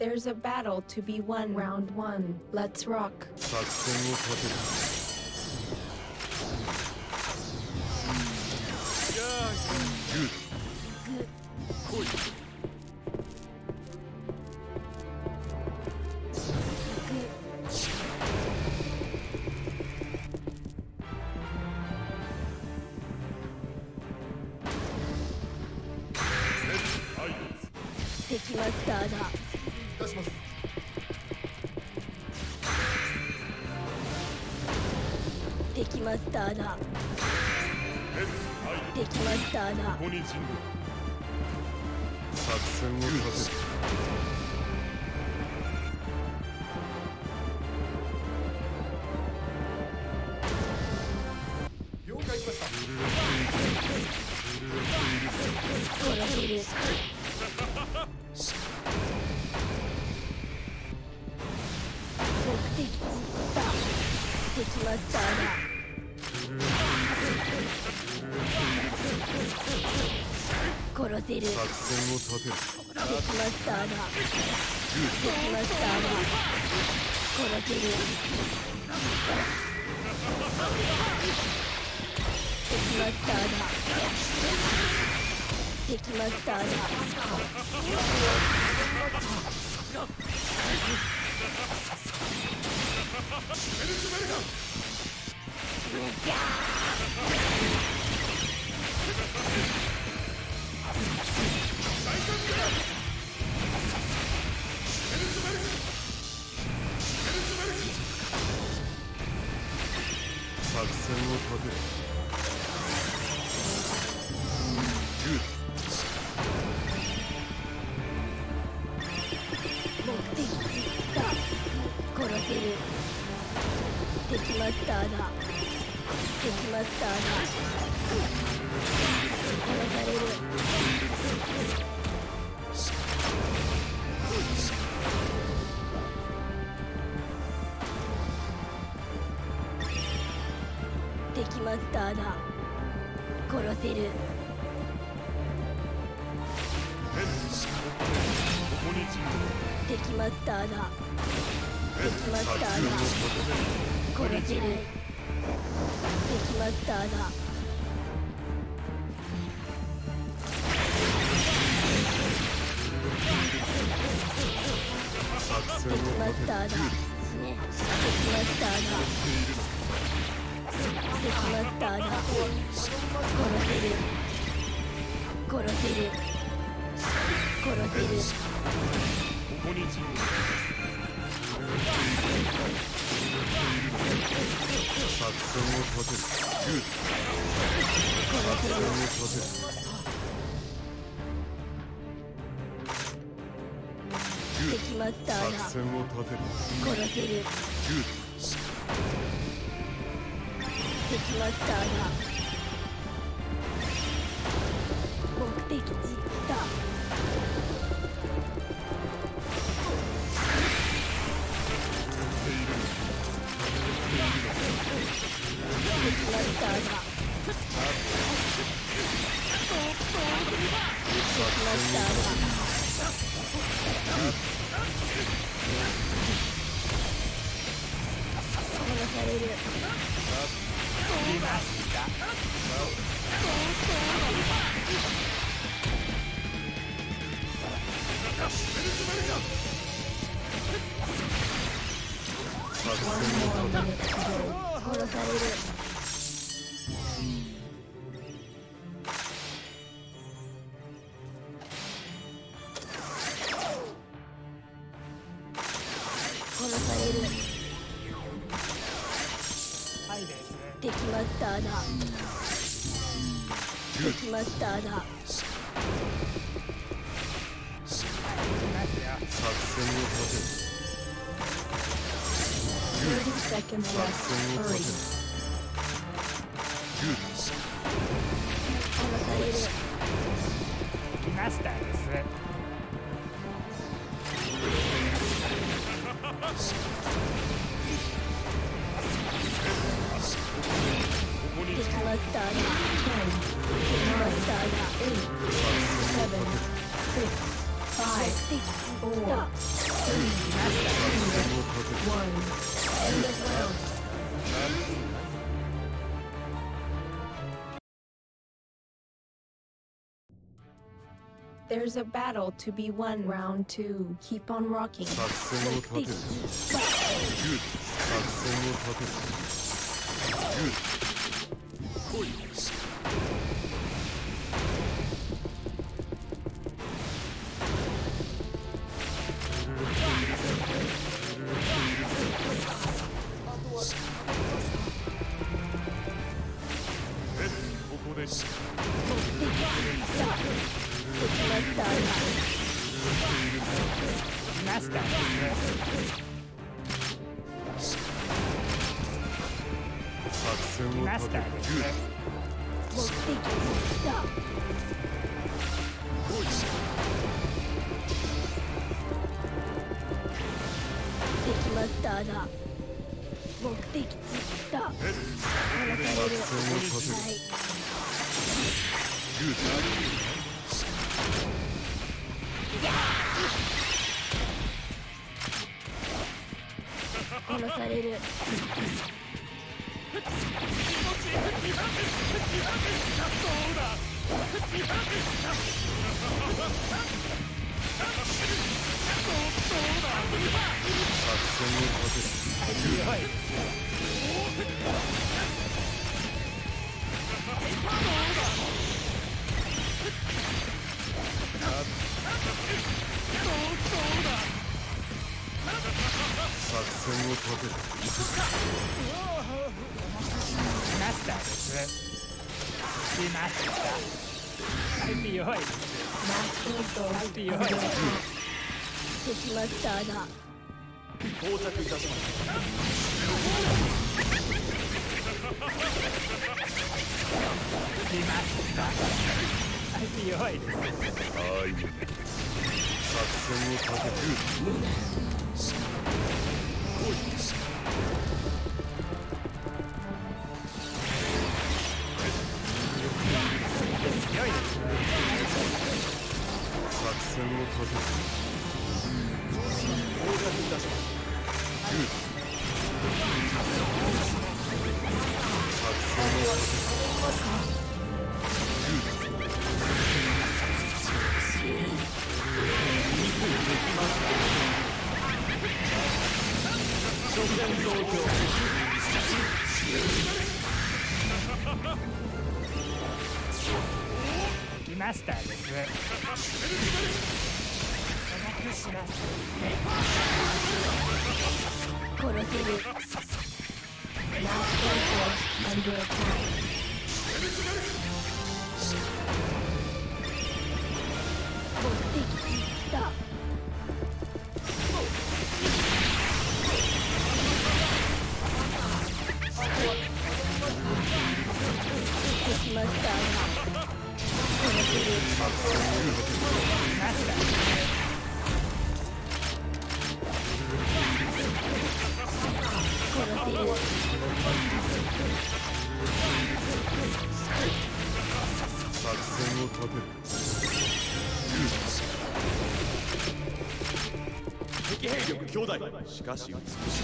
There's a battle to be won round one. Let's rock. 敵マスターだ敵マスターだここに陣作戦を立て。殺せる作戦を立てる。敵マスターだ。敵マスターだ殺せる敵マスターだ。敵マスターだ。作戦を立てる。目的地だ。殺せる。敵マスターだ敵マスターだ殺せる。ここに陣敵マスターだ敵マスターだ作戦を立てる殺せる敵マスターだ敵マスターだ敵マスターだマスターだ殺せる。殺せる。殺せる。ここに陣作戦を立てる。作戦を立てる。敵マスターだ作戦を立てる。殺せる敵マスターだ目的地だマスターだ敵マスターだ殺される殺される敵マスターだ敵マスターだ作戦を立30 seconds てる left. 作戦を Hurry. 立てる殺さ There's a battle to be won round two. Keep on rocking. 作ここでしマスター作戦をマスタ立てる目的地だ。敵マスターだ。目的地だ。殺される。作戦を立てるです来ました強い Master Ghost 強い under attack. 敵マスターだ来ました強いですはい作戦を立てる強戦を立てる作戦を立てる来ましたです。殺せる。兄弟しかし美し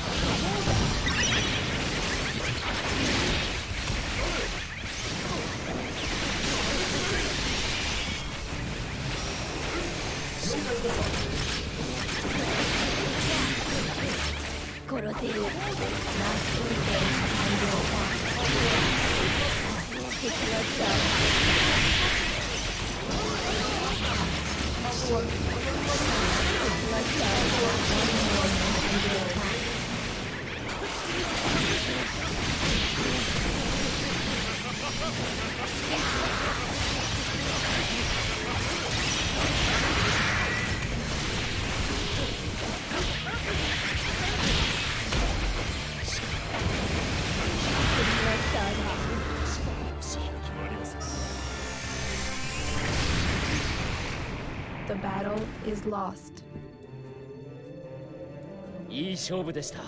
い The battle is lost. いい勝負でした